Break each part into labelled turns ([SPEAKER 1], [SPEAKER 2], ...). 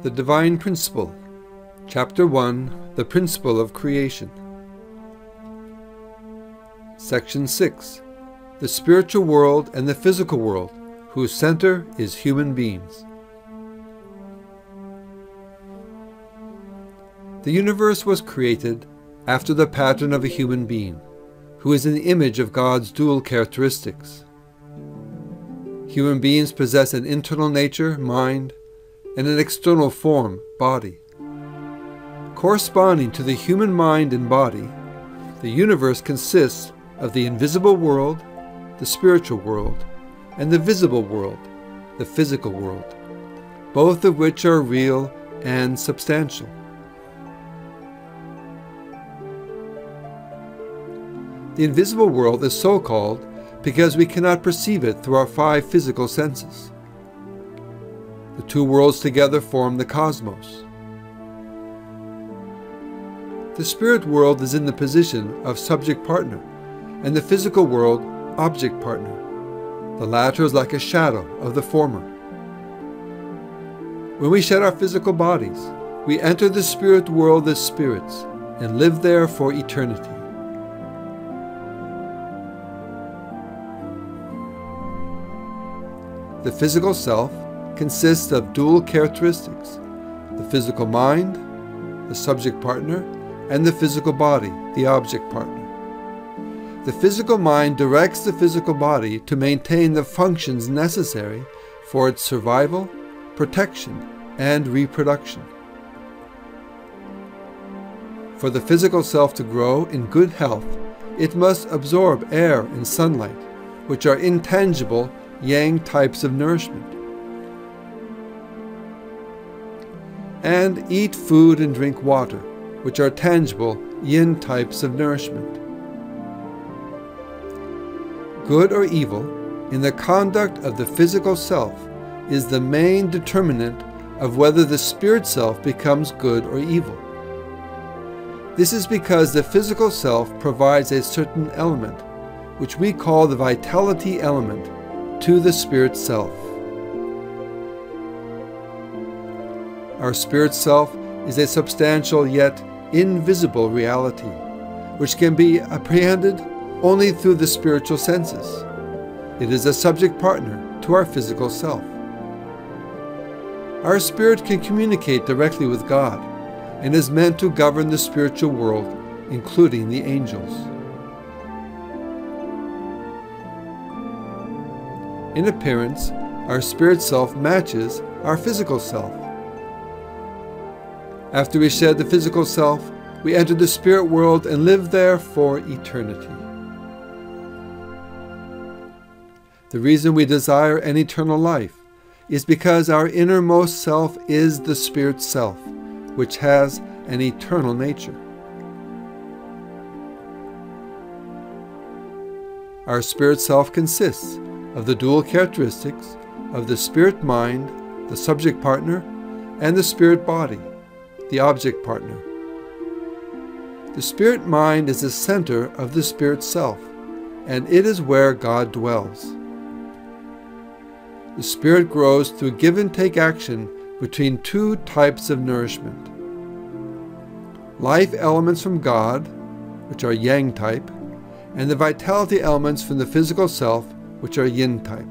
[SPEAKER 1] The Divine Principle, Chapter 1 The Principle of Creation. Section 6 The Spiritual World and the Physical World, whose center is human beings. The universe was created after the pattern of a human being, who is the image of God's dual characteristics. Human beings possess an internal nature, mind, and an external form, body. Corresponding to the human mind and body, the universe consists of the invisible world, the spiritual world, and the visible world, the physical world, both of which are real and substantial. The invisible world is so called because we cannot perceive it through our five physical senses. The two worlds together form the cosmos. The spirit world is in the position of subject partner, and the physical world object partner. The latter is like a shadow of the former. When we shed our physical bodies, we enter the spirit world as spirits and live there for eternity. The physical self consists of dual characteristics the physical mind, the subject partner, and the physical body, the object partner. The physical mind directs the physical body to maintain the functions necessary for its survival, protection, and reproduction. For the physical self to grow in good health, it must absorb air and sunlight, which are intangible yang types of nourishment. And eat food and drink water, which are tangible yin types of nourishment. Good or evil, in the conduct of the physical self, is the main determinant of whether the spirit self becomes good or evil. This is because the physical self provides a certain element, which we call the vitality element, to the spirit self. Our spirit self is a substantial yet invisible reality, which can be apprehended only through the spiritual senses. It is a subject partner to our physical self. Our spirit can communicate directly with God and is meant to govern the spiritual world, including the angels. In appearance, our spirit self matches our physical self. After we shed the physical self, we enter the spirit world and live there for eternity. The reason we desire an eternal life is because our innermost self is the spirit self, which has an eternal nature. Our spirit self consists of the dual characteristics of the spirit mind, the subject partner, and the spirit body, the object partner. The spirit mind is the center of the spirit self, and it is where God dwells. The spirit grows through give and take action between two types of nourishment life elements from God, which are yang type, and the vitality elements from the physical self, which are yin type.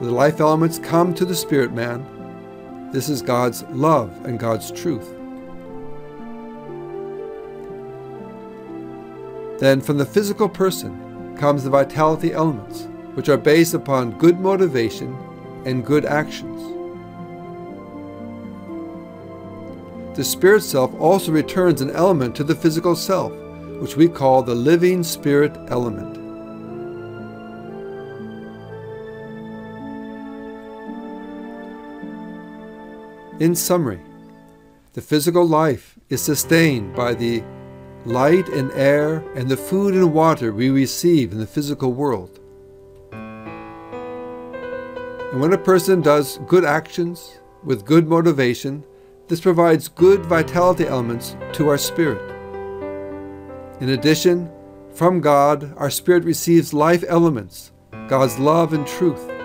[SPEAKER 1] The life elements come to the spirit man. This is God's love and God's truth. Then from the physical person comes the vitality elements, which are based upon good motivation and good actions. The spirit self also returns an element to the physical self, which we call the living spirit element. In summary, the physical life is sustained by the light and air, and the food and water we receive in the physical world. And when a person does good actions with good motivation, this provides good vitality elements to our spirit. In addition, from God, our spirit receives life elements, God's love and truth.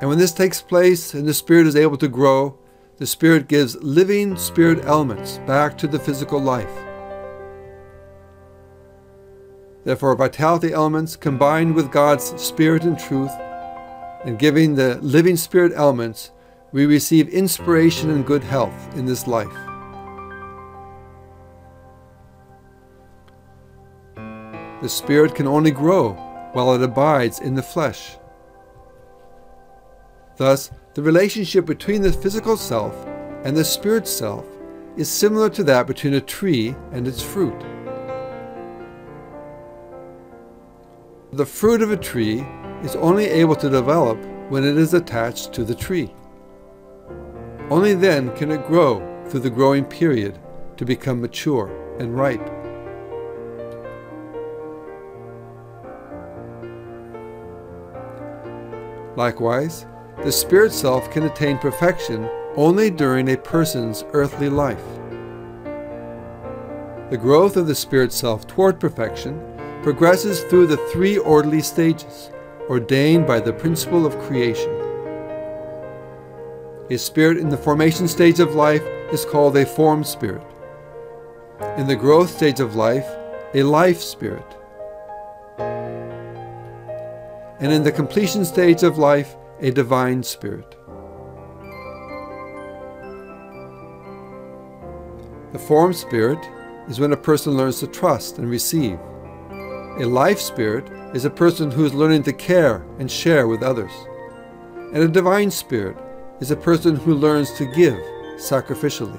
[SPEAKER 1] And when this takes place and the spirit is able to grow, the spirit gives living spirit elements back to the physical life. Therefore, vitality elements combined with God's spirit and truth, and giving the living spirit elements, we receive inspiration and good health in this life. The spirit can only grow while it abides in the flesh. Thus, the relationship between the physical self and the spirit self is similar to that between a tree and its fruit. The fruit of a tree is only able to develop when it is attached to the tree. Only then can it grow through the growing period to become mature and ripe. Likewise, the spirit self can attain perfection only during a person's earthly life. The growth of the spirit self toward perfection progresses through the three orderly stages ordained by the principle of creation. A spirit in the formation stage of life is called a form spirit. In the growth stage of life, a life spirit. And in the completion stage of life, a divine spirit. The form spirit is when a person learns to trust and receive. A life spirit is a person who is learning to care and share with others. And a divine spirit is a person who learns to give sacrificially.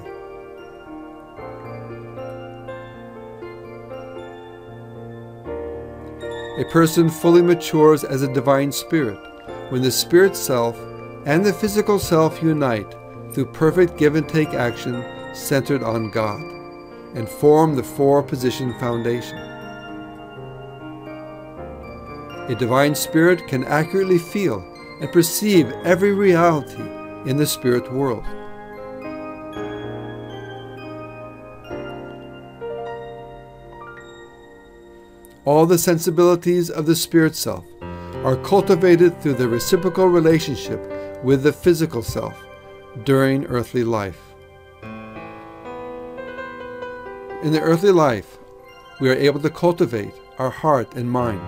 [SPEAKER 1] A person fully matures as a divine spirit when the spirit self and the physical self unite through perfect give and take action centered on God and form the four position foundation. A divine spirit can accurately feel and perceive every reality in the spirit world. All the sensibilities of the spirit self are cultivated through the reciprocal relationship with the physical self during earthly life. In the earthly life, we are able to cultivate our heart and mind.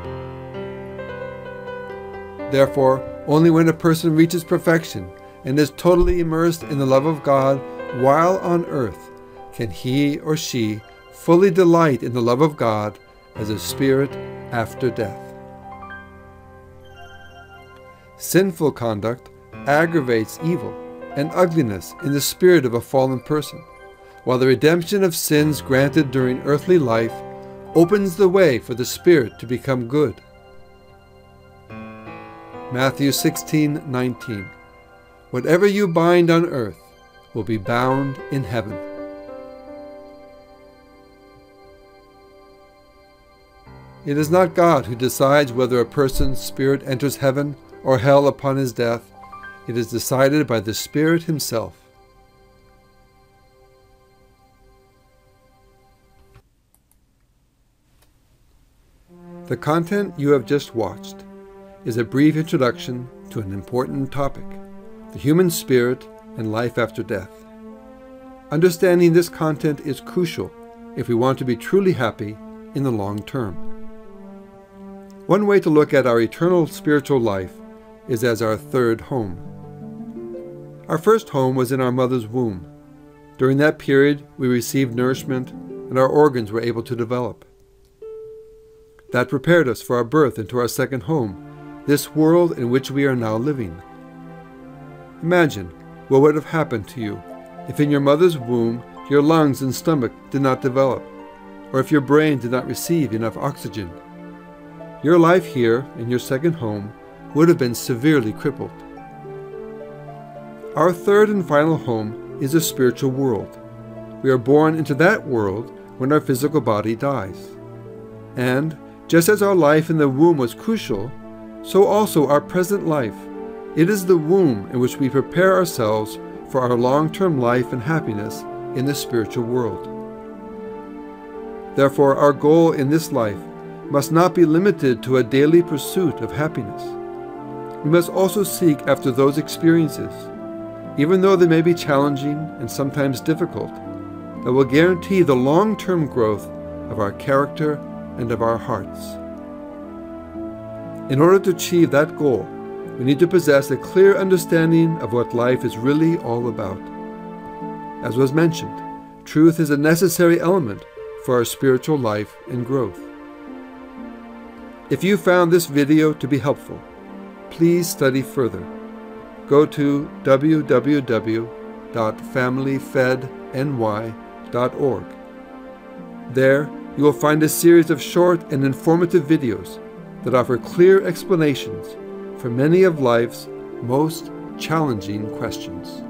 [SPEAKER 1] Therefore, only when a person reaches perfection and is totally immersed in the love of God while on earth can he or she fully delight in the love of God as a spirit after death. Sinful conduct aggravates evil and ugliness in the spirit of a fallen person, while the redemption of sins granted during earthly life opens the way for the spirit to become good. Matthew 16:19 Whatever you bind on earth will be bound in heaven. It is not God who decides whether a person's spirit enters heaven or hell upon his death, it is decided by the Spirit Himself. The content you have just watched is a brief introduction to an important topic the human spirit and life after death. Understanding this content is crucial if we want to be truly happy in the long term. One way to look at our eternal spiritual life is as our third home. Our first home was in our mother's womb. During that period, we received nourishment and our organs were able to develop. That prepared us for our birth into our second home, this world in which we are now living. Imagine what would have happened to you if in your mother's womb your lungs and stomach did not develop, or if your brain did not receive enough oxygen. Your life here, in your second home, would have been severely crippled. Our third and final home is the spiritual world. We are born into that world when our physical body dies. And just as our life in the womb was crucial, so also our present life. It is the womb in which we prepare ourselves for our long term life and happiness in the spiritual world. Therefore, our goal in this life must not be limited to a daily pursuit of happiness. We must also seek after those experiences, even though they may be challenging and sometimes difficult, that will guarantee the long term growth of our character and of our hearts. In order to achieve that goal, we need to possess a clear understanding of what life is really all about. As was mentioned, truth is a necessary element for our spiritual life and growth. If you found this video to be helpful, please study further. Go to www.familyfedny.org. There, you will find a series of short and informative videos that offer clear explanations for many of life's most challenging questions.